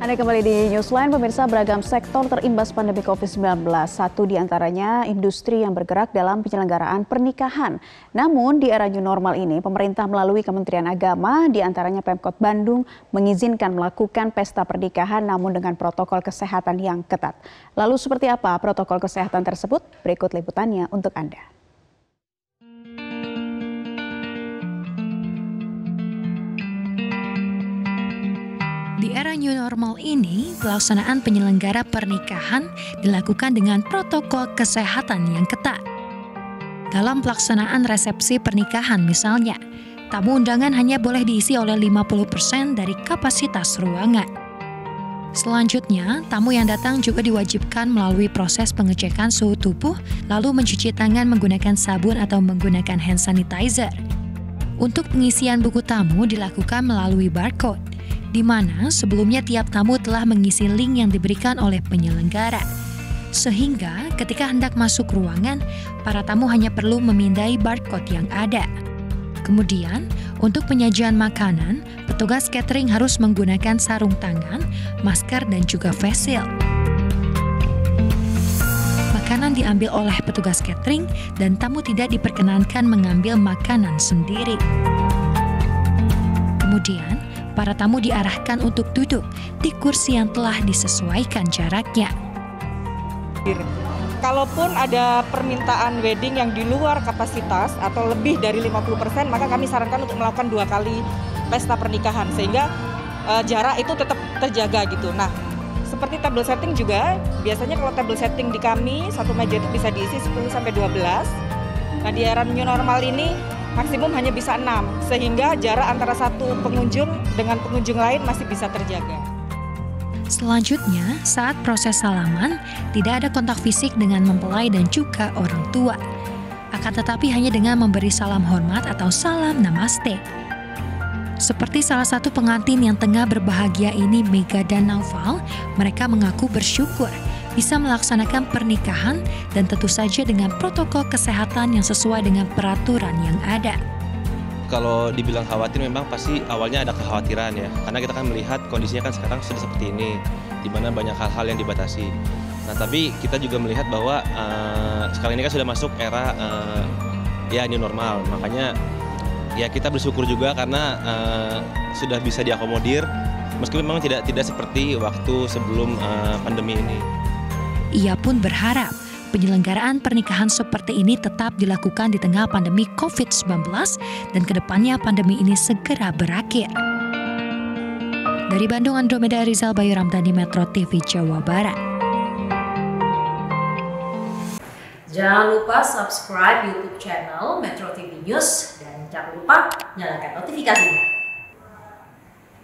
Anda kembali di Newsline, pemirsa beragam sektor terimbas pandemi COVID-19. Satu di antaranya industri yang bergerak dalam penyelenggaraan pernikahan. Namun di era new normal ini, pemerintah melalui Kementerian Agama, di antaranya Pemkot Bandung, mengizinkan melakukan pesta pernikahan namun dengan protokol kesehatan yang ketat. Lalu seperti apa protokol kesehatan tersebut? Berikut liputannya untuk Anda. New normal ini, pelaksanaan penyelenggara pernikahan dilakukan dengan protokol kesehatan yang ketat. Dalam pelaksanaan resepsi pernikahan misalnya, tamu undangan hanya boleh diisi oleh 50% dari kapasitas ruangan. Selanjutnya, tamu yang datang juga diwajibkan melalui proses pengecekan suhu tubuh, lalu mencuci tangan menggunakan sabun atau menggunakan hand sanitizer. Untuk pengisian buku tamu dilakukan melalui barcode di mana sebelumnya tiap tamu telah mengisi link yang diberikan oleh penyelenggara. Sehingga ketika hendak masuk ruangan, para tamu hanya perlu memindai barcode yang ada. Kemudian, untuk penyajian makanan, petugas catering harus menggunakan sarung tangan, masker, dan juga face shield. Makanan diambil oleh petugas catering dan tamu tidak diperkenankan mengambil makanan sendiri. Kemudian, para tamu diarahkan untuk duduk di kursi yang telah disesuaikan jaraknya. Kalaupun ada permintaan wedding yang di luar kapasitas atau lebih dari 50%, maka kami sarankan untuk melakukan dua kali pesta pernikahan sehingga uh, jarak itu tetap terjaga gitu. Nah, seperti table setting juga, biasanya kalau table setting di kami satu meja itu bisa diisi 10 sampai 12. Nah, di era new normal ini maksimum hanya bisa enam, sehingga jarak antara satu pengunjung dengan pengunjung lain masih bisa terjaga. Selanjutnya, saat proses salaman, tidak ada kontak fisik dengan mempelai dan juga orang tua. Akan tetapi hanya dengan memberi salam hormat atau salam namaste. Seperti salah satu pengantin yang tengah berbahagia ini, Mega dan Naufal, mereka mengaku bersyukur bisa melaksanakan pernikahan dan tentu saja dengan protokol kesehatan yang sesuai dengan peraturan yang ada. Kalau dibilang khawatir memang pasti awalnya ada kekhawatiran ya, karena kita kan melihat kondisinya kan sekarang sudah seperti ini, di mana banyak hal-hal yang dibatasi. Nah tapi kita juga melihat bahwa uh, sekarang ini kan sudah masuk era uh, ya new normal, makanya ya kita bersyukur juga karena uh, sudah bisa diakomodir meskipun memang tidak tidak seperti waktu sebelum uh, pandemi ini. Ia pun berharap penyelenggaraan pernikahan seperti ini tetap dilakukan di tengah pandemi COVID-19 dan ke depannya pandemi ini segera berakhir. Dari Bandung, Andromeda Rizal Bayu Ramdhani Metro TV Jawa Barat. Jangan lupa subscribe YouTube channel Metro TV News dan jangan lupa nyalakan notifikasinya.